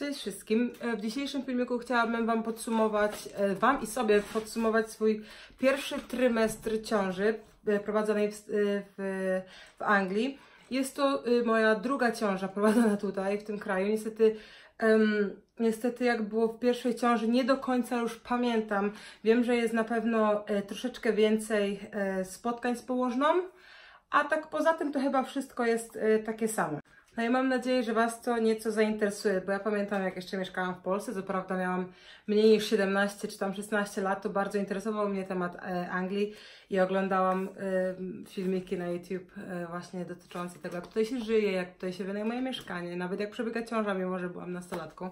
Cześć wszystkim. E, w dzisiejszym filmiku chciałabym Wam podsumować, e, Wam i sobie podsumować swój pierwszy trymestr ciąży e, prowadzonej w, w, w Anglii. Jest to moja druga ciąża prowadzona tutaj, w tym kraju. Niestety, um, niestety jak było w pierwszej ciąży, nie do końca już pamiętam. Wiem, że jest na pewno troszeczkę więcej spotkań z położną, a tak poza tym to chyba wszystko jest takie samo. No i mam nadzieję, że Was to nieco zainteresuje, bo ja pamiętam, jak jeszcze mieszkałam w Polsce, co prawda miałam mniej niż 17 czy tam 16 lat, to bardzo interesował mnie temat e, Anglii i oglądałam e, filmiki na YouTube e, właśnie dotyczące tego, jak tutaj się żyje, jak tutaj się wynajmuje mieszkanie, nawet jak przebiega ciąża, mimo że byłam nastolatką.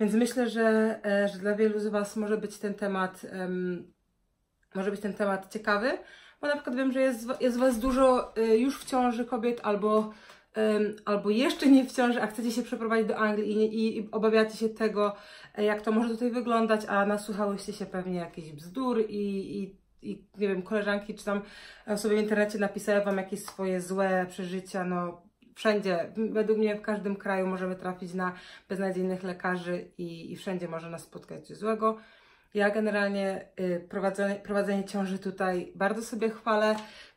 Więc myślę, że, że dla wielu z Was może być ten temat, może być ten temat ciekawy, bo na przykład wiem, że jest, jest Was dużo już w ciąży kobiet albo albo jeszcze nie w ciąży, a chcecie się przeprowadzić do Anglii i, i, obawiacie się tego, e, jak to może tutaj wyglądać, a nasłuchałyście się pewnie jakichś bzdur i, i, i nie wiem, koleżanki czy tam sobie w internecie napisały Wam jakieś swoje złe przeżycia, no wszędzie, według mnie w każdym kraju możemy trafić na beznadziejnych lekarzy i, i wszędzie może nas spotkać coś złego. Ja generalnie y, prowadzenie, prowadzenie ciąży tutaj bardzo sobie chwalę.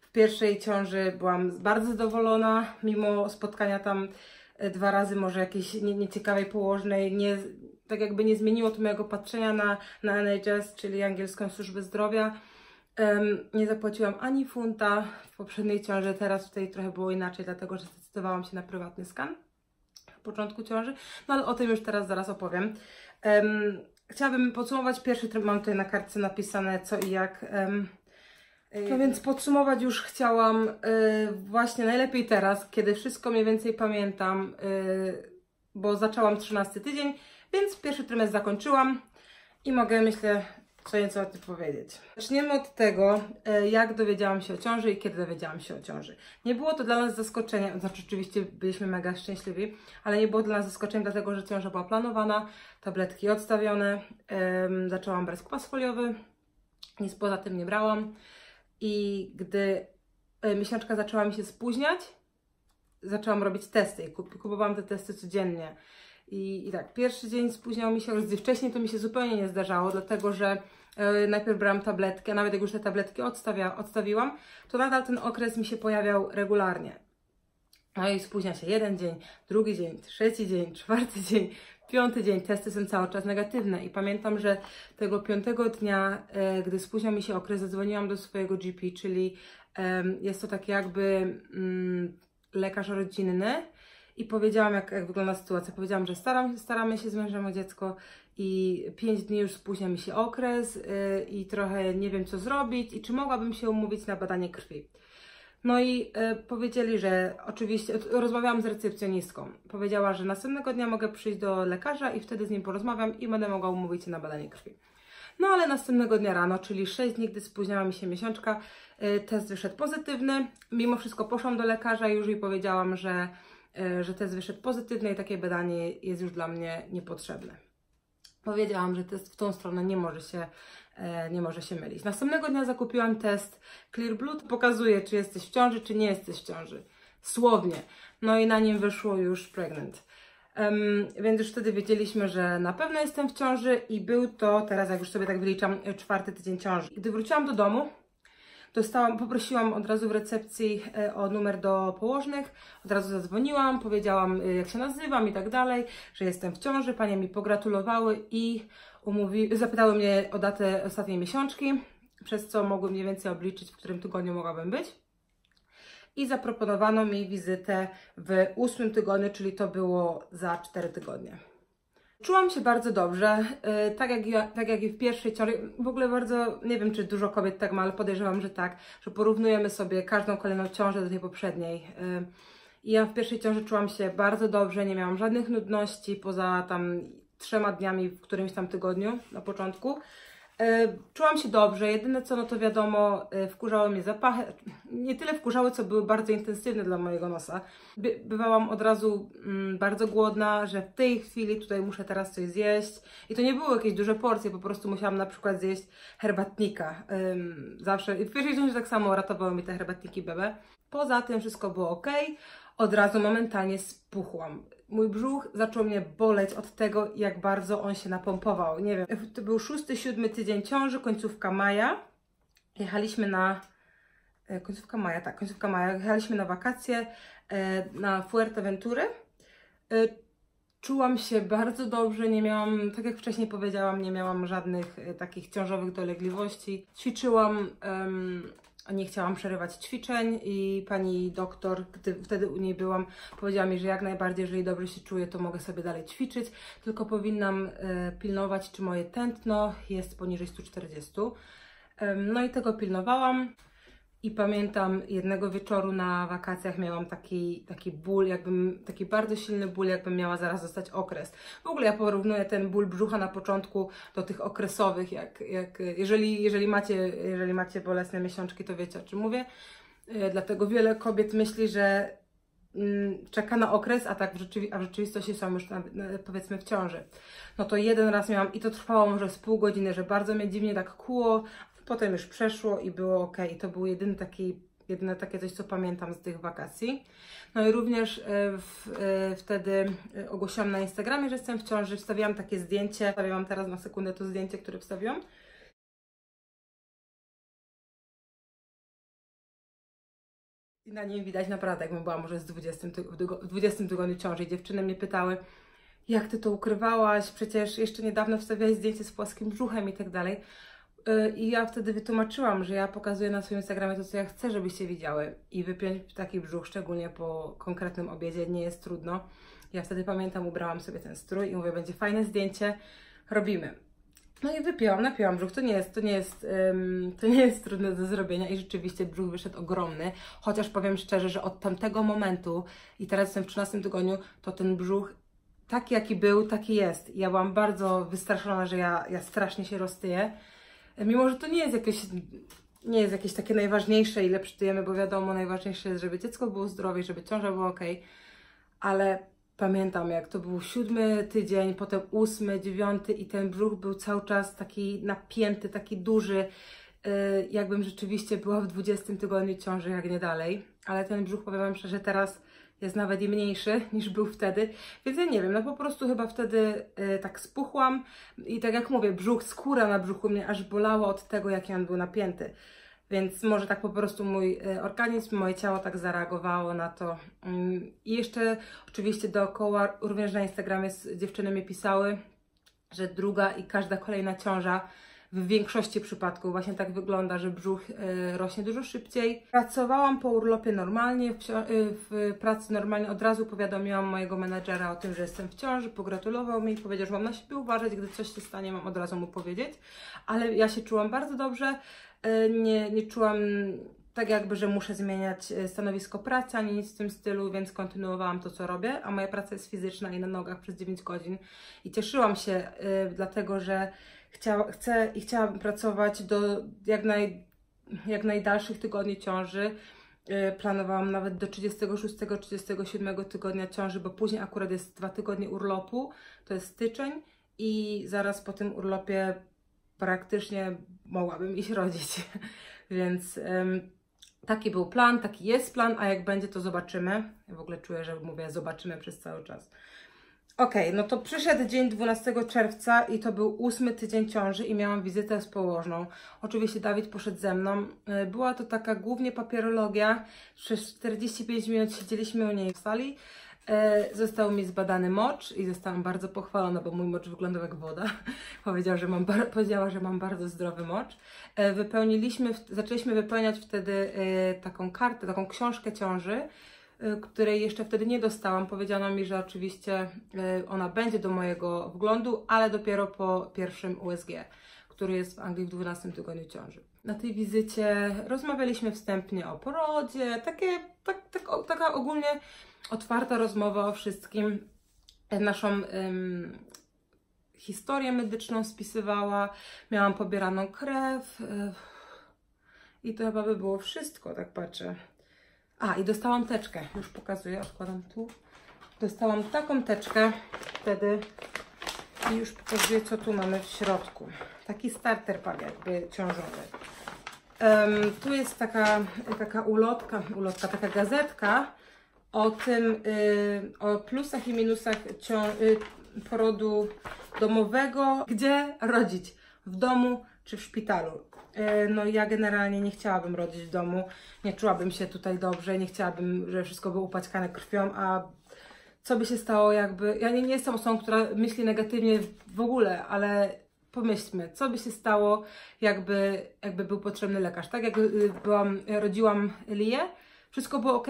W pierwszej ciąży byłam bardzo zadowolona, mimo spotkania tam e, dwa razy, może jakiejś nie, nieciekawej położnej, nie, tak jakby nie zmieniło to mojego patrzenia na, na NHS, czyli angielską służbę zdrowia. Um, nie zapłaciłam ani funta w poprzedniej ciąży, teraz tutaj trochę było inaczej, dlatego że zdecydowałam się na prywatny skan w początku ciąży, no ale o tym już teraz zaraz opowiem. Um, chciałabym podsumować pierwszy mam tutaj na kartce napisane co i jak. Um, no więc podsumować już chciałam y, właśnie najlepiej teraz, kiedy wszystko mniej więcej pamiętam, y, bo zaczęłam 13 tydzień, więc pierwszy trymestr zakończyłam i mogę, myślę, co nieco o tym powiedzieć. Zaczniemy od tego, y, jak dowiedziałam się o ciąży i kiedy dowiedziałam się o ciąży. Nie było to dla nas zaskoczeniem, znaczy oczywiście byliśmy mega szczęśliwi, ale nie było dla nas zaskoczeniem, dlatego że ciąża była planowana, tabletki odstawione, zaczęłam brać kwas foliowy, nic poza tym nie brałam. I gdy e, miesiączka zaczęła mi się spóźniać, zaczęłam robić testy i kupowałam te testy codziennie. I, I tak, pierwszy dzień spóźniał mi się, już wcześniej to mi się zupełnie nie zdarzało, dlatego że e, najpierw brałam tabletki, a nawet jak już te tabletki odstawia, odstawiłam, to nadal ten okres mi się pojawiał regularnie. No i spóźnia się jeden dzień, drugi dzień, trzeci dzień, czwarty dzień, piąty dzień testy są cały czas negatywne i pamiętam, że tego piątego dnia, e, gdy spóźniał mi się okres, zadzwoniłam do swojego GP, czyli jest to taki jakby mm, lekarz rodzinny i powiedziałam, jak, jak wygląda sytuacja. Powiedziałam, że staram, staramy się z mężem o dziecko i pięć dni już spóźnia mi się okres e, i trochę nie wiem, co zrobić i czy mogłabym się umówić na badanie krwi. No i y, powiedzieli, że oczywiście, rozmawiałam z recepcjonistką. Powiedziała, że następnego dnia mogę przyjść do lekarza i wtedy z nim porozmawiam i będę mogła umówić się na badanie krwi. No ale następnego dnia rano, czyli 6 dni, gdy spóźniała mi się miesiączka, y, test wyszedł pozytywny. Mimo wszystko poszłam do lekarza i już jej powiedziałam, że, y, że test wyszedł pozytywny i takie badanie jest już dla mnie niepotrzebne. Powiedziałam, że test w tą stronę nie może się E, nie może się mylić. Następnego dnia zakupiłam test Clear Blood. Pokazuje, czy jesteś w ciąży, czy nie jesteś w ciąży. Słownie. No i na nim wyszło już pregnant. Um, więc już wtedy wiedzieliśmy, że na pewno jestem w ciąży i był to, teraz jak już sobie tak wyliczam, czwarty tydzień ciąży. Gdy wróciłam do domu, dostałam, poprosiłam od razu w recepcji e, o numer do położnych, od razu zadzwoniłam, powiedziałam e, jak się nazywam i tak dalej, że jestem w ciąży, panie mi pogratulowały i umówi, zapytały mnie o datę ostatniej miesiączki, przez co mogły mniej więcej obliczyć, w którym tygodniu mogłabym być. I zaproponowano mi wizytę w ósmym tygodniu, czyli to było za 4 tygodnie. Czułam się bardzo dobrze, yy, tak jak, ja, tak jak i w pierwszej ciąży. W ogóle bardzo, nie wiem czy dużo kobiet tak ma, ale podejrzewam, że tak, że porównujemy sobie każdą kolejną ciążę do tej poprzedniej. Yy, I ja w pierwszej ciąży czułam się bardzo dobrze, nie miałam żadnych nudności, poza tam trzema dniami w którymś tam tygodniu na początku. E, czułam się dobrze, jedyne co, no to wiadomo, e, wkurzały mnie zapachy, nie tyle wkurzały, co były bardzo intensywne dla mojego nosa. By, bywałam od razu mm, bardzo głodna, że w tej chwili tutaj muszę teraz coś zjeść. I to nie były jakieś duże porcje, po prostu musiałam na przykład zjeść herbatnika. Ym, zawsze, w pierwszej części tak samo ratowały mi te herbatniki bebe. Poza tym wszystko było ok, od razu momentalnie spuchłam mój brzuch zaczął mnie boleć od tego, jak bardzo on się napompował. Nie wiem, to był szósty, siódmy tydzień ciąży, końcówka maja. Jechaliśmy na e, końcówka maja, tak, końcówka maja. Jechaliśmy na wakacje e, na Fuerteventurę. E, czułam się bardzo dobrze, nie miałam, tak jak wcześniej powiedziałam, nie miałam żadnych takich ciążowych dolegliwości. Ćwiczyłam, nie chciałam przerywać ćwiczeń i pani doktor, gdy wtedy u niej byłam, powiedziała mi, że jak najbardziej, jeżeli dobrze się czuję, to mogę sobie dalej ćwiczyć, tylko powinnam pilnować, czy moje tętno jest poniżej 140. No i tego pilnowałam. I pamiętam jednego wieczoru na wakacjach miałam taki, taki ból, jakbym, taki bardzo silny ból, jakbym miała zaraz dostać okres. W ogóle ja porównuję ten ból brzucha na początku do tych okresowych, jak, jak jeżeli, jeżeli, macie, jeżeli macie bolesne miesiączki, to wiecie o czym mówię. E, dlatego wiele kobiet myśli, że mm, czeka na okres, a tak w, rzeczywi a w rzeczywistości są już na, na, powiedzmy w ciąży. No to jeden raz miałam i to trwało może z pół godziny, że bardzo mnie dziwnie tak kuło, Potem już przeszło i było ok. I to był jedyny taki, jedyne takie coś, co pamiętam z tych wakacji. No i również e, w, e, wtedy e, ogłosiłam na Instagramie, że jestem w ciąży. Wstawiłam takie zdjęcie. Wstawiłam teraz na sekundę to zdjęcie, które wstawiłam. I na nim widać naprawdę, jakbym była może z 20, w 20 tygodniu ciąży. I dziewczyny mnie pytały, jak ty to ukrywałaś? Przecież jeszcze niedawno wstawiałaś zdjęcie z płaskim brzuchem i tak dalej. Y, I ja wtedy wytłumaczyłam, że ja pokazuję na swoim Instagramie to, co ja chcę, żebyście widziały. I wypiąć taki brzuch, szczególnie po konkretnym obiedzie, nie jest trudno. Ja wtedy pamiętam, ubrałam sobie ten strój i mówię, będzie fajne zdjęcie, robimy. No i wypiłam, napiłam brzuch. To nie jest, to nie jest, um, to nie jest trudne do zrobienia i rzeczywiście brzuch wyszedł ogromny. Chociaż powiem szczerze, że od tamtego momentu i teraz jestem w 13 tygodniu, to ten brzuch taki jaki był, taki jest. Ja byłam bardzo wystraszona, że ja, ja strasznie się roztyję. Mimo, że to nie jest jakieś, nie jest jakieś takie najważniejsze, ile przytyjemy, bo wiadomo, najważniejsze jest, żeby dziecko było zdrowe, żeby ciąża była ok, ale pamiętam, jak to był siódmy tydzień, potem ósmy, dziewiąty i ten brzuch był cały czas taki napięty, taki duży, y, jakbym rzeczywiście była w 20 tygodniu ciąży, jak nie dalej. Ale ten brzuch, powiem Wam szczerze, teraz jest nawet i mniejszy niż był wtedy, więc ja nie wiem, no po prostu chyba wtedy y, tak spuchłam i tak jak mówię, brzuch, skóra na brzuchu mnie aż bolała od tego, jaki on był napięty. Więc może tak po prostu mój y, organizm, moje ciało tak zareagowało na to. Mm, I jeszcze oczywiście dookoła, również na Instagramie dziewczyny mi pisały, że druga i każda kolejna ciąża w większości przypadków właśnie tak wygląda, że brzuch e, rośnie dużo szybciej. Pracowałam po urlopie normalnie, w, e, pracy normalnie od razu powiadomiłam mojego menedżera o tym, że jestem w ciąży, pogratulował mi, powiedział, że mam na siebie uważać, gdy coś się stanie, mam od razu mu powiedzieć, ale ja się czułam bardzo dobrze, e, nie, nie czułam tak jakby, że muszę zmieniać stanowisko pracy, ani nic w tym stylu, więc kontynuowałam to, co robię, a moja praca jest fizyczna i na nogach przez 9 godzin. I cieszyłam się, dlatego że Chciała, chcę i chciałabym pracować do jak, naj, jak najdalszych tygodni ciąży. Y, planowałam nawet do 36-37 tygodnia ciąży, bo później akurat jest dwa tygodnie urlopu, to jest styczeń i zaraz po tym urlopie praktycznie mogłabym iść rodzić. Więc taki był plan, taki jest plan, a jak będzie to zobaczymy. Ja w ogóle czuję, że mówię zobaczymy przez cały czas. Ok, no to przyszedł dzień 12 czerwca i to był ósmy tydzień ciąży i miałam wizytę z położną. Oczywiście Dawid poszedł ze mną. E, była to taka głównie papierologia. Przez 45 minut siedzieliśmy u niej w sali. E, został mi zbadany mocz i zostałam bardzo pochwalona, bo mój mocz wyglądał jak woda. Powiedział, że mam powiedziała, że mam bardzo zdrowy mocz. E, wypełniliśmy, zaczęliśmy wypełniać wtedy taką kartę, taką książkę ciąży Y, której jeszcze wtedy nie dostałam. Powiedziano mi, że oczywiście y, ona będzie do mojego wglądu, ale dopiero po pierwszym USG, który jest w Anglii w 12 tygodniu ciąży. Na tej wizycie rozmawialiśmy wstępnie o porodzie, takie, tak, tak, taka ogólnie otwarta rozmowa o wszystkim. Naszą ym, historię medyczną spisywała, miałam pobieraną krew. Yy, I to chyba by było wszystko, tak patrzę. A, i dostałam teczkę. Już pokazuję, odkładam tu. Dostałam taką teczkę wtedy i już pokazuję, co tu mamy w środku. Taki starter pack jakby ciążowy. Um, tu jest taka, taka ulotka, ulotka, taka gazetka o tym, y, o plusach i minusach cią- y, porodu domowego, gdzie rodzić, w domu czy w szpitalu. Y, No ja generalnie nie chciałabym rodzić w domu, nie czułabym się tutaj dobrze, nie chciałabym, że wszystko było upaćkane krwią, a co by się stało jakby, ja nie, nie jestem osobą, która myśli negatywnie w ogóle, ale pomyślmy, co by się stało, jakby, jakby był potrzebny lekarz. Tak jak y, byłam, rodziłam Lię, wszystko było ok?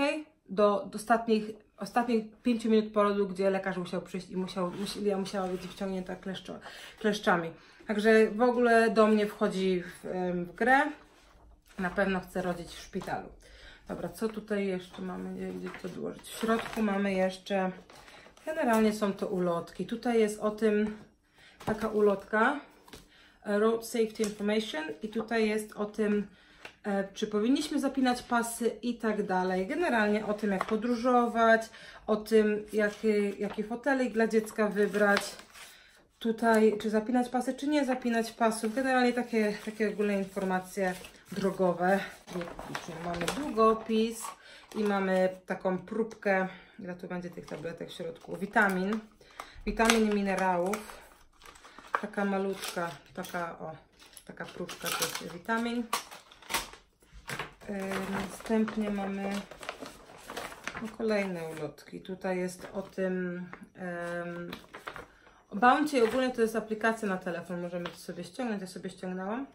Do, do ostatnich, ostatnich 5 minut porodu, gdzie lekarz musiał przyjść i musiał, musi- Lia musiała być wciągnięta kleszczo, kleszczami. Także w ogóle do mnie wchodzi w, w grę. Na pewno chcę rodzić w szpitalu. Dobra, co tutaj jeszcze mamy? Gdzie, to odłożyć? W środku mamy jeszcze. Generalnie są to ulotki. Tutaj jest o tym taka ulotka. e, Road Safety Information i tutaj jest o tym, e, czy powinniśmy zapinać pasy i tak dalej. Generalnie o tym, jak podróżować, o tym, jaki, jaki fotelik dla dziecka wybrać. Tutaj, czy zapinać pasy, czy nie zapinać pasów. Generalnie takie, takie ogólne informacje drogowe. Mamy długopis i mamy taką próbkę, ile tu będzie tych tabletek w środku, witamin, witamin i minerałów. Taka malutka, taka o, taka próbka to jest witamin. Yy, następnie mamy no, kolejne ulotki. Tutaj jest o tym Bounty ogólnie to jest aplikacja na telefon, możemy to sobie ściągnąć, ja sobie ściągnęłam.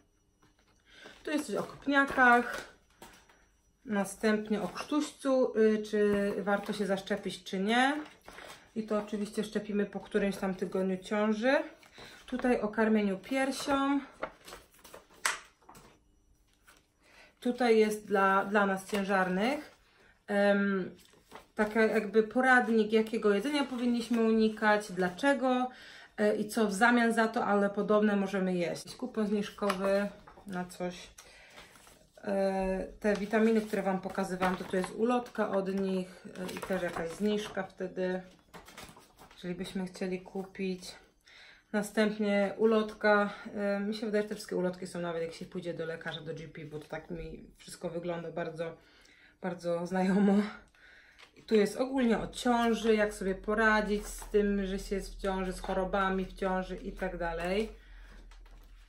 Tu jest coś o kopniakach, następnie o krztuścu, y, czy warto się zaszczepić, czy nie. I to oczywiście szczepimy po którymś tam tygodniu ciąży. Tutaj o karmieniu piersią. Tutaj jest dla, dla nas ciężarnych. Taka jakby poradnik, jakiego jedzenia powinniśmy unikać, dlaczego e, i co w zamian za to, ale podobne możemy jeść. Kupon zniżkowy na coś. E, Te witaminy, które Wam pokazywałam, to tu jest ulotka od nich e, i też jakaś zniżka wtedy, jeżeli byśmy chcieli kupić. Następnie ulotka. Mi się wydaje, że te wszystkie ulotki są nawet jak się pójdzie do lekarza, do GP, bo to tak mi wszystko wygląda bardzo, bardzo znajomo. Tu jest ogólnie o ciąży, jak sobie poradzić z tym, że się jest w ciąży, z chorobami w ciąży i tak dalej.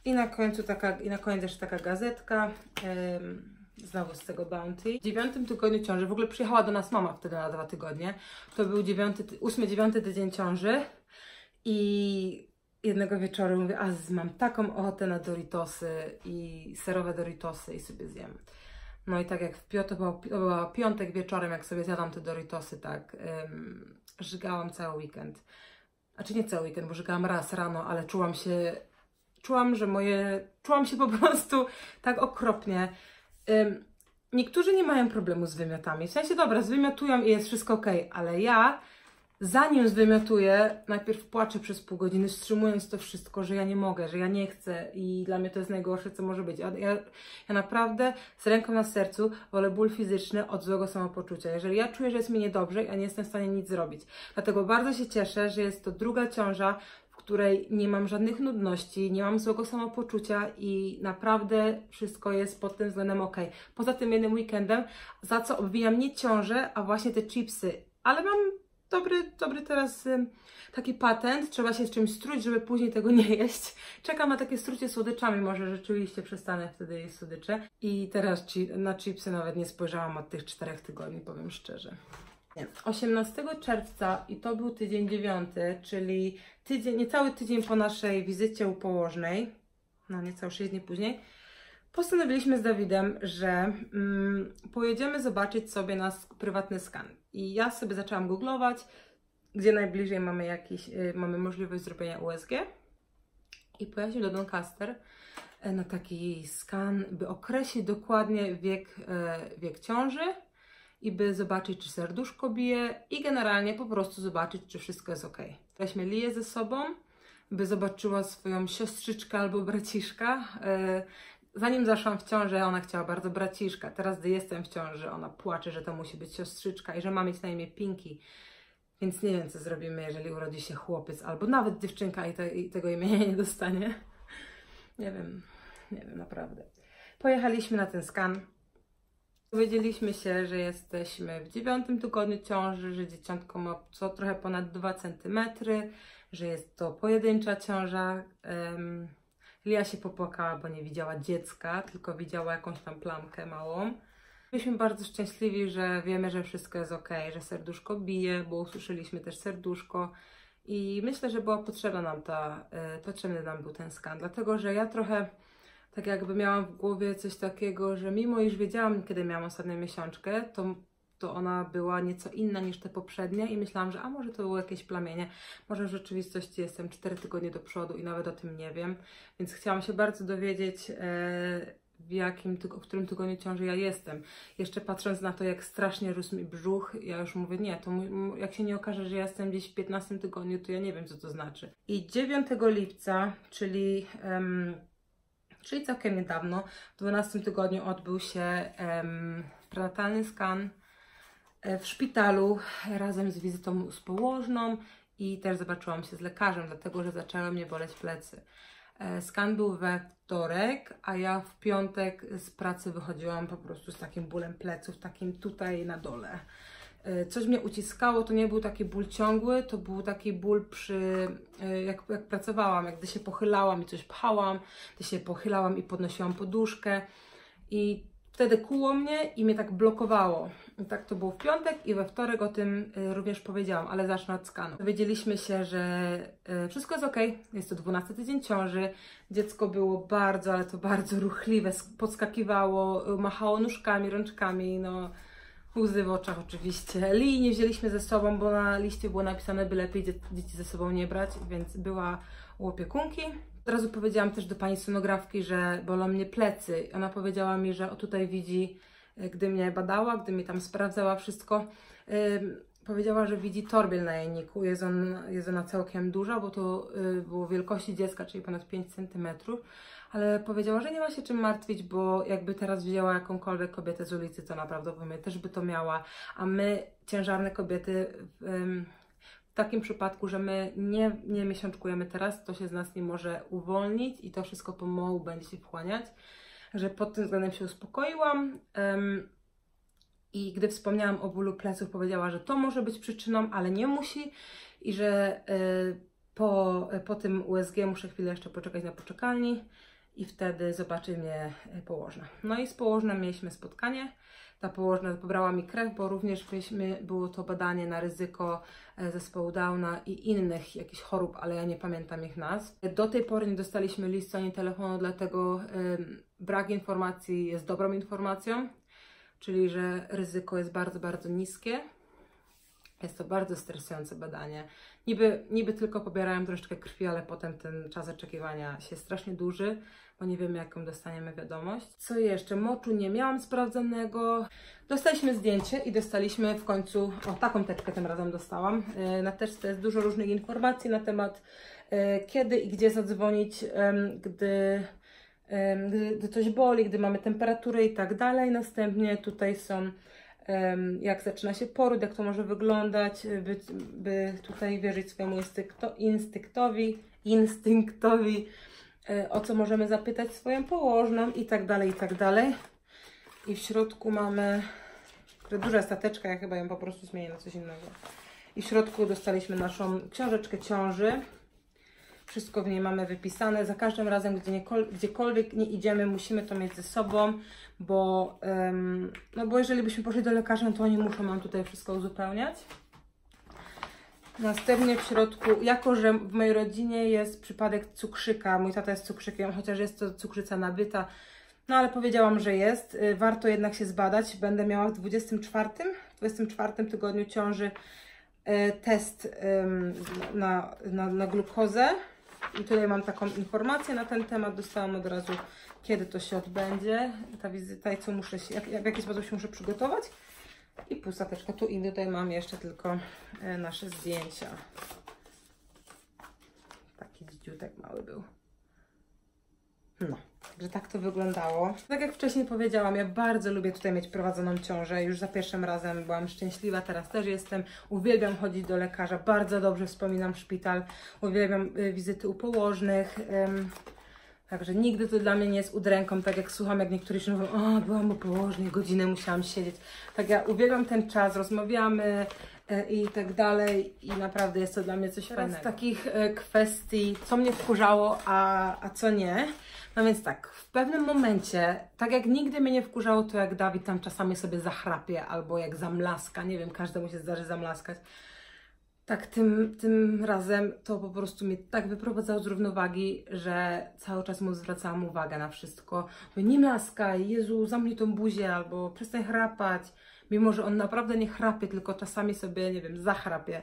I na końcu taka, i na koniec jeszcze taka gazetka. em, Znowu z tego Bounty. W dziewiątym tygodniu ciąży, w ogóle przyjechała do nas mama wtedy na dwa tygodnie. To był dziewiąty, ty- ósmy, dziewiąty tydzień ciąży. I jednego wieczoru mówię, a mam taką ochotę na Doritosy i serowe Doritosy i sobie zjem. No i tak jak w pio- to piątek wieczorem, jak sobie zjadłam te Doritosy, tak ym, żygałam cały weekend. Znaczy nie cały weekend, bo żygałam raz rano, ale czułam się, czułam, że moje, czułam się po prostu tak okropnie. Ym, niektórzy nie mają problemu z wymiotami. W sensie, dobra, zwymiotują i jest wszystko ok, ale ja zanim zwymiotuję, najpierw płaczę przez pół godziny, wstrzymując to wszystko, że ja nie mogę, że ja nie chcę i dla mnie to jest najgorsze, co może być. Ja, ja, ja naprawdę z ręką na sercu wolę ból fizyczny od złego samopoczucia. Jeżeli ja czuję, że jest mi niedobrze, ja nie jestem w stanie nic zrobić. Dlatego bardzo się cieszę, że jest to druga ciąża, w której nie mam żadnych nudności, nie mam złego samopoczucia i naprawdę wszystko jest pod tym względem ok. Poza tym jednym weekendem, za co obwijam nie ciążę, a właśnie te chipsy. Ale mam dobry, dobry teraz taki patent, trzeba się z czymś struć, żeby później tego nie jeść. Czekam na takie strucie słodyczami, może rzeczywiście przestanę wtedy jeść słodycze. I teraz na chipsy nawet nie spojrzałam od tych czterech tygodni, powiem szczerze. Nie. 18 czerwca i to był tydzień dziewiąty, czyli tydzień, niecały tydzień po naszej wizycie u położnej, no niecałe 6 dni później, postanowiliśmy z Dawidem, że mm, pojedziemy zobaczyć sobie nasz prywatny skan. I ja sobie zaczęłam googlować, gdzie najbliżej mamy jakiś, y, mamy możliwość zrobienia USG. I pojechaliśmy do Doncaster e, na taki skan, by określić dokładnie wiek, e, wiek ciąży i by zobaczyć, czy serduszko bije i generalnie po prostu zobaczyć, czy wszystko jest ok. Weźmy Liję ze sobą, by zobaczyła swoją siostrzyczkę albo braciszka. Zanim zaszłam w ciążę, ona chciała bardzo braciszka. Teraz, gdy jestem w ciąży, ona płacze, że to musi być siostrzyczka i że ma mieć na imię Pinki. Więc nie wiem, co zrobimy, jeżeli urodzi się chłopiec albo nawet dziewczynka i, i tego imienia nie dostanie. Nie wiem, nie wiem, naprawdę. Pojechaliśmy na ten skan. Dowiedzieliśmy się, że jesteśmy w dziewiątym tygodniu ciąży, że dzieciątko ma co trochę ponad 2 cm, że jest to pojedyncza ciąża. Um, Lia się popłakała, bo nie widziała dziecka, tylko widziała jakąś tam plamkę małą. Byliśmy bardzo szczęśliwi, że wiemy, że wszystko jest ok, że serduszko bije, bo usłyszeliśmy też serduszko. I myślę, że była potrzebna nam ta, y, potrzebny nam był ten skan, dlatego że ja trochę tak jakby miałam w głowie coś takiego, że mimo iż wiedziałam, kiedy miałam ostatnią miesiączkę, to, to ona była nieco inna niż te poprzednie i myślałam, że a może to było jakieś plamienie, może w rzeczywistości jestem 4 tygodnie do przodu i nawet o tym nie wiem, więc chciałam się bardzo dowiedzieć, e, w jakim, w którym tygodniu ciąży ja jestem. Jeszcze patrząc na to, jak strasznie rósł mi brzuch, ja już mówię, nie, to jak się nie okaże, że ja jestem gdzieś w 15 tygodniu, to ja nie wiem, co to znaczy. I 9 lipca, czyli... Um, czyli całkiem niedawno, w 12 tygodniu odbył się um, prenatalny skan w szpitalu razem z wizytą z położną i też zobaczyłam się z lekarzem, dlatego że zaczęły mnie boleć plecy. E, skan był we wtorek, a ja w piątek z pracy wychodziłam po prostu z takim bólem pleców, takim tutaj na dole. E, coś mnie uciskało, to nie był taki ból ciągły, to był taki ból przy, e, jak, jak pracowałam, jak gdy się pochylałam i coś pchałam, gdy się pochylałam i podnosiłam poduszkę i wtedy kuło mnie i mnie tak blokowało. I tak to było w piątek i we wtorek o tym e, również powiedziałam, ale zacznę od skanu. Dowiedzieliśmy się, że wszystko jest ok, jest to 12 tydzień ciąży, dziecko było bardzo, ale to bardzo ruchliwe, podskakiwało, machało nóżkami, rączkami, no Łzy w oczach oczywiście. Li nie wzięliśmy ze sobą, bo na liście było napisane, by lepiej dzieci ze sobą nie brać, więc była u opiekunki. Od razu powiedziałam też do pani sonografki, że bolą mnie plecy. Ona powiedziała mi, że o tutaj widzi, e, gdy mnie badała, gdy mi tam sprawdzała wszystko, powiedziała, że widzi torbiel na jajniku. Jest, on, jest ona całkiem duża, bo to yy, było wielkości dziecka, czyli ponad 5 centymetrów ale powiedziała, że nie ma się czym martwić, bo jakby teraz wzięła jakąkolwiek kobietę z ulicy, to naprawdę też by to miała, a my, ciężarne kobiety, takim przypadku, że my nie, nie miesiączkujemy teraz, to się z nas nie może uwolnić i to wszystko pomału będzie się wchłaniać, że pod tym względem się uspokoiłam. Um, i gdy wspomniałam o bólu pleców, powiedziała, że to może być przyczyną, ale nie musi i że y, po, po tym USG muszę chwilę jeszcze poczekać na poczekalni i wtedy zobaczy mnie e, położna. No i z położną mieliśmy spotkanie. Ta położna pobrała mi krew, bo również mieliśmy, było to badanie na ryzyko e, zespołu Downa i innych jakichś chorób, ale ja nie pamiętam ich nazw. Do tej pory nie dostaliśmy listu ani telefonu, dlatego brak informacji jest dobrą informacją, czyli że ryzyko jest bardzo, bardzo niskie. Jest to bardzo stresujące badanie. Niby, niby tylko pobierają troszeczkę krwi, ale potem ten czas oczekiwania się strasznie duży bo nie wiemy, jaką dostaniemy wiadomość. Co jeszcze? Moczu nie miałam sprawdzonego. Dostaliśmy zdjęcie i dostaliśmy w końcu, o taką teczkę tym razem dostałam. E, na teczce jest dużo różnych informacji na temat e, kiedy i gdzie zadzwonić, gdy gdy coś boli, gdy mamy temperaturę i tak dalej. Następnie tutaj są jak zaczyna się poród, jak to może wyglądać, by, by tutaj wierzyć swojemu instynktowi, instynktowi E, o co możemy zapytać swoją położną i tak dalej, i tak dalej. I w środku mamy duża stateczka, ja chyba ją po prostu zmienię na coś innego. I w środku dostaliśmy naszą książeczkę ciąży. Wszystko w niej mamy wypisane. Za każdym razem, gdzie gdziekolwiek nie idziemy, musimy to mieć ze sobą, bo, um, no bo jeżeli byśmy poszli do lekarza, to oni muszą nam tutaj wszystko uzupełniać. Następnie w środku, jako że w mojej rodzinie jest przypadek cukrzyka, mój tata jest cukrzykiem, chociaż jest to cukrzyca nabyta, no ale powiedziałam, że jest. Y, warto jednak się zbadać. Będę miała w 24, 24 tygodniu ciąży y, test na, na, na glukozę. I tutaj mam taką informację na ten temat. Dostałam od razu, kiedy to się odbędzie, ta wizyta i co muszę się, jak, w jaki sposób się muszę przygotować. I pustateczka. Tu i tutaj mam jeszcze tylko e, nasze zdjęcia. Taki dziutek mały był. No, że tak to wyglądało. Tak jak wcześniej powiedziałam, ja bardzo lubię tutaj mieć prowadzoną ciążę. Już za pierwszym razem byłam szczęśliwa, teraz też jestem. Uwielbiam chodzić do lekarza, bardzo dobrze wspominam szpital. Uwielbiam y, wizyty u położnych. Także nigdy to dla mnie nie jest udręką, tak jak słucham, jak niektórzy się mówią, o, byłam u położnej, godzinę musiałam siedzieć. Tak ja uwielbiam ten czas, rozmawiamy e, i tak dalej i naprawdę jest to dla mnie coś fajnego. Z takich e, kwestii, co mnie wkurzało, a, a co nie. No więc tak, w pewnym momencie, tak jak nigdy mnie nie wkurzało, to jak Dawid tam czasami sobie zachrapie albo jak zamlaska, nie wiem, każdemu się zdarzy zamlaskać. Tak, tym, tym razem to po prostu mnie tak wyprowadzało z równowagi, że cały czas mu zwracałam uwagę na wszystko. Mówię, nie mlaskaj, Jezu, zamknij tą buzię, albo przestań chrapać. Mimo, że on naprawdę nie chrapie, tylko czasami sobie, nie wiem, zachrapie.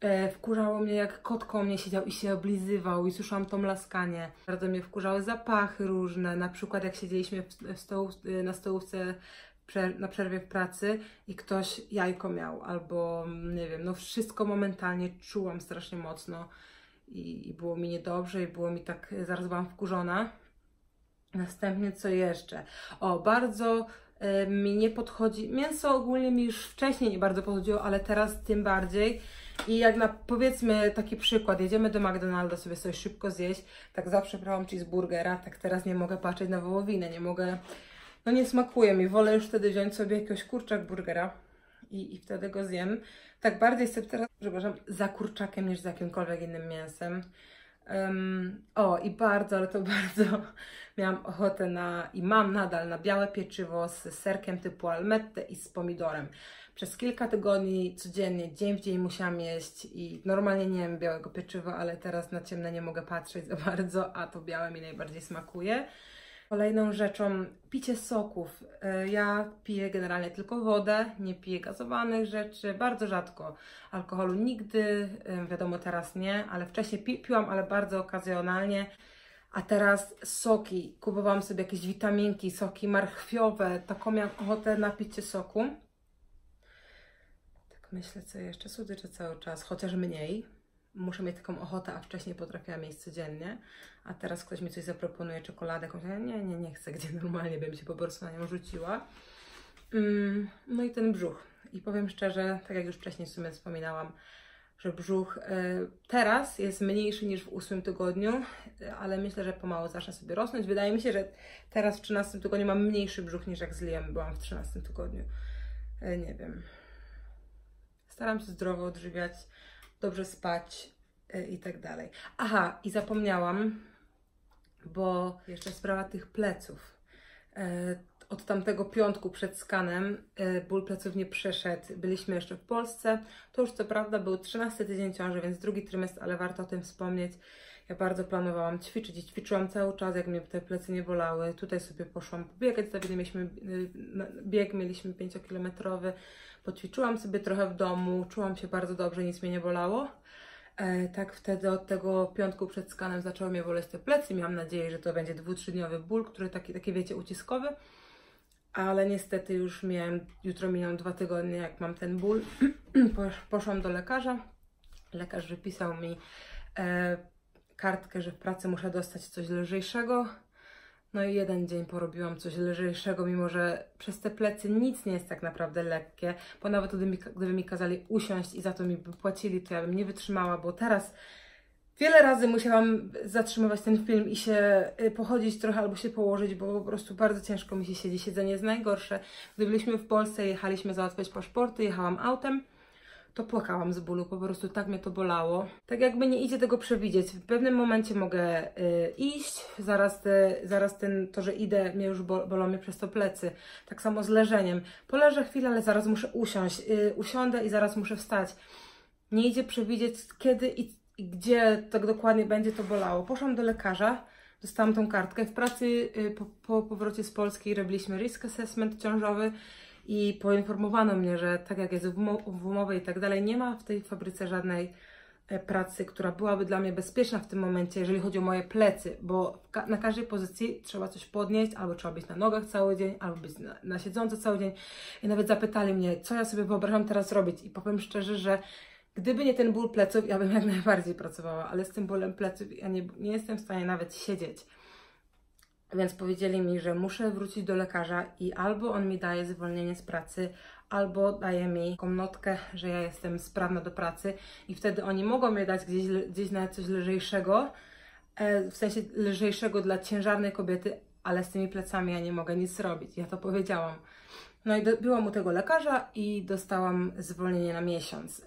E, wkurzało mnie, jak kot koło mnie siedział i się oblizywał i słyszałam to mlaskanie. Bardzo mnie wkurzały zapachy różne, na przykład jak siedzieliśmy w, na stołówce na przerwie w pracy i ktoś jajko miał, albo nie wiem, no wszystko momentalnie czułam strasznie mocno i, i było mi niedobrze i było mi tak, zaraz byłam wkurzona. Następnie co jeszcze? O, bardzo y, mi nie podchodzi, mięso ogólnie mi już wcześniej nie bardzo podchodziło, ale teraz tym bardziej. I jak na, powiedzmy taki przykład, jedziemy do McDonalda sobie coś szybko zjeść, tak zawsze brałam cheeseburgera, tak teraz nie mogę patrzeć na wołowinę, nie mogę no nie smakuje mi. Wolę już wtedy wziąć sobie jakiegoś kurczak burgera i, i wtedy go zjem. Tak bardziej chcę teraz, przepraszam, za kurczakiem niż za jakimkolwiek innym mięsem. Um, o, i bardzo, ale to bardzo miałam ochotę na, i mam nadal, na białe pieczywo z serkiem typu almette i z pomidorem. Przez kilka tygodni codziennie, dzień w dzień musiałam jeść i normalnie nie wiem białego pieczywa, ale teraz na ciemne nie mogę patrzeć za bardzo, a to białe mi najbardziej smakuje. Kolejną rzeczą picie soków. E, ja piję generalnie tylko wodę, nie piję gazowanych rzeczy, bardzo rzadko. Alkoholu nigdy, e, wiadomo teraz nie, ale wcześniej pi piłam, ale bardzo okazjonalnie. A teraz soki. Kupowałam sobie jakieś witaminki, soki marchwiowe. Taką miałam ochotę na picie soku. Tak myślę, co jeszcze? Słodycze cały czas, chociaż mniej muszę mieć taką ochotę, a wcześniej potrafiłam jeść codziennie, a teraz ktoś mi coś zaproponuje, czekoladę, jakąś, nie, nie, nie chcę, gdzie normalnie bym się po prostu na nią rzuciła. Mm, no i ten brzuch. I powiem szczerze, tak jak już wcześniej w sumie wspominałam, że brzuch y, teraz jest mniejszy niż w ósmym tygodniu, y, ale myślę, że pomału zacznie sobie rosnąć. Wydaje mi się, że teraz w 13 tygodniu mam mniejszy brzuch niż jak z Liam byłam w 13 tygodniu. Y, nie wiem. Staram się zdrowo odżywiać dobrze spać y, i tak dalej. Aha, i zapomniałam, bo jeszcze sprawa tych pleców. E, od tamtego piątku przed skanem e, ból pleców nie przeszedł. Byliśmy jeszcze w Polsce. To już co prawda był 13 tydzień ciąży, więc drugi trymestr, ale warto o tym wspomnieć. Ja bardzo planowałam ćwiczyć i ćwiczyłam cały czas, jak mnie te plecy nie bolały. Tutaj sobie poszłam pobiegać, z mieliśmy, y, bieg mieliśmy 5-kilometrowy. Poćwiczyłam sobie trochę w domu, czułam się bardzo dobrze, nic mnie nie bolało. E, tak wtedy od tego piątku przed skanem zaczęły mnie boleć te plecy. Miałam nadzieję, że to będzie dwu-trzydniowy ból, który taki, taki wiecie, uciskowy. Ale niestety już miałem, jutro miną dwa tygodnie, jak mam ten ból. Poszłam do lekarza. Lekarz wypisał mi e, kartkę, że w pracy muszę dostać coś lżejszego. No i jeden dzień porobiłam coś lżejszego, mimo że przez te plecy nic nie jest tak naprawdę lekkie, bo nawet gdyby mi, gdyby mi kazali usiąść i za to mi by płacili, to ja bym nie wytrzymała, bo teraz wiele razy musiałam zatrzymywać ten film i się y, pochodzić trochę albo się położyć, bo po prostu bardzo ciężko mi się siedzi. Siedzenie jest najgorsze. Gdy byliśmy w Polsce, jechaliśmy załatwiać paszporty, jechałam autem, to płakałam z bólu, po prostu tak mnie to bolało. Tak jakby nie idzie tego przewidzieć. W pewnym momencie mogę y, iść, zaraz, zaraz ten, to, że idę, mnie już bol, bolą mnie przez to plecy. Tak samo z leżeniem. Poleżę chwilę, ale zaraz muszę usiąść. Y, usiądę i zaraz muszę wstać. Nie idzie przewidzieć, kiedy i, i gdzie tak dokładnie będzie to bolało. Poszłam do lekarza, dostałam tą kartkę. W pracy y, po, po powrocie z Polski robiliśmy risk assessment ciążowy i poinformowano mnie, że tak jak jest w umowie i tak dalej, nie ma w tej fabryce żadnej e, pracy, która byłaby dla mnie bezpieczna w tym momencie, jeżeli chodzi o moje plecy, bo na każdej pozycji trzeba coś podnieść, albo trzeba być na nogach cały dzień, albo być na, na siedząco cały dzień. I nawet zapytali mnie, co ja sobie wyobrażam teraz robić. I powiem szczerze, że gdyby nie ten ból pleców, ja bym jak najbardziej pracowała, ale z tym bólem pleców ja nie, nie jestem w stanie nawet siedzieć. Więc powiedzieli mi, że muszę wrócić do lekarza i albo on mi daje zwolnienie z pracy, albo daje mi komnotkę, że ja jestem sprawna do pracy i wtedy oni mogą mnie dać gdzieś, gdzieś na coś lżejszego, e, w sensie lżejszego dla ciężarnej kobiety, ale z tymi plecami ja nie mogę nic robić. Ja to powiedziałam. No i byłam u tego lekarza i dostałam zwolnienie na miesiąc.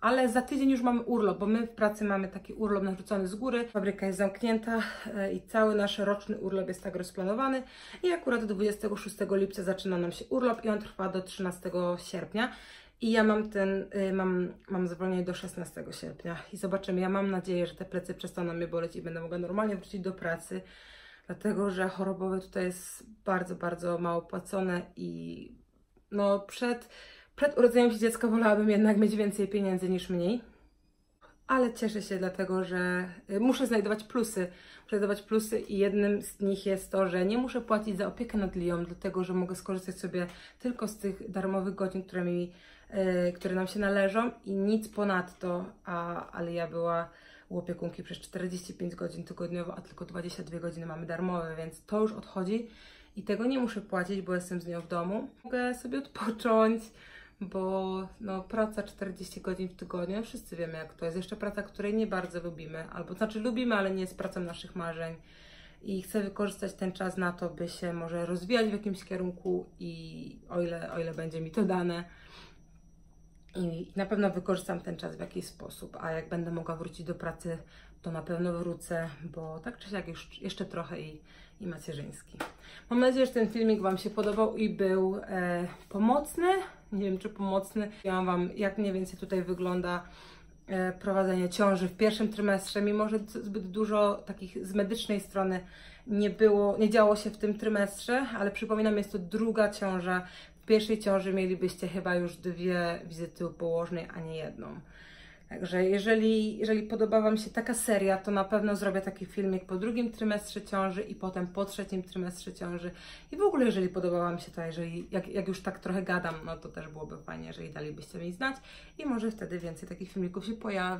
Ale za tydzień już mamy urlop, bo my w pracy mamy taki urlop narzucony z góry. Fabryka jest zamknięta y, i cały nasz roczny urlop jest tak rozplanowany. I akurat do 26 lipca zaczyna nam się urlop i on trwa do 13 sierpnia. I ja mam ten, y, mam, mam zwolnienie do 16 sierpnia i zobaczymy. Ja mam nadzieję, że te plecy przestaną mnie boleć i będę mogła normalnie wrócić do pracy dlatego że chorobowe tutaj jest bardzo, bardzo mało płacone i no przed, przed urodzeniem się dziecka wolałabym jednak mieć więcej pieniędzy niż mniej. Ale cieszę się dlatego, że y, muszę znajdować plusy. Muszę znajdować plusy i jednym z nich jest to, że nie muszę płacić za opiekę nad Lią, dlatego że mogę skorzystać sobie tylko z tych darmowych godzin, które, mi, yy, które nam się należą i nic ponadto, a Alia była u opiekunki przez 45 godzin tygodniowo, a tylko 22 godziny mamy darmowe, więc to już odchodzi i tego nie muszę płacić, bo jestem z nią w domu. Mogę sobie odpocząć, bo no, praca 40 godzin w tygodniu, wszyscy wiemy jak to jest. Jeszcze praca, której nie bardzo lubimy, albo znaczy lubimy, ale nie jest pracą naszych marzeń. I chcę wykorzystać ten czas na to, by się może rozwijać w jakimś kierunku i o ile, o ile będzie mi to dane, i na pewno wykorzystam ten czas w jakiś sposób, a jak będę mogła wrócić do pracy, to na pewno wrócę, bo tak czy siak już, jeszcze trochę i, i macierzyński. Mam nadzieję, że ten filmik Wam się podobał i był e, pomocny. Nie wiem, czy pomocny. Ja Wam, jak mniej więcej tutaj wygląda e, prowadzenie ciąży w pierwszym trymestrze, mimo że zbyt dużo takich z medycznej strony nie było, nie działo się w tym trymestrze, ale przypominam, jest to druga ciąża pierwszej ciąży mielibyście chyba już dwie wizyty u położnej, a nie jedną. Także jeżeli, jeżeli podoba Wam się taka seria, to na pewno zrobię taki filmik po drugim trymestrze ciąży i potem po trzecim trymestrze ciąży. I w ogóle, jeżeli podoba Wam się to, jeżeli, jak, jak już tak trochę gadam, no to też byłoby fajnie, jeżeli dalibyście mi znać i może wtedy więcej takich filmików się pojawi.